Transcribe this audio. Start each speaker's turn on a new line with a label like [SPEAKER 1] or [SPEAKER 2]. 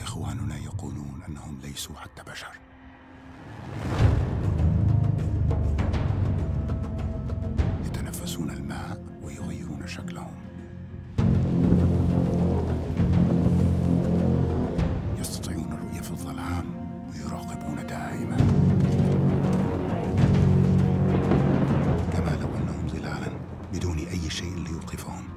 [SPEAKER 1] إخواننا يقولون أنهم ليسوا حتى بشر. يتنفسون الماء ويغيرون شكلهم. يستطيعون الرؤية في الظلام ويراقبون دائما. كما لو أنهم ظلالا بدون أي شيء ليوقفهم.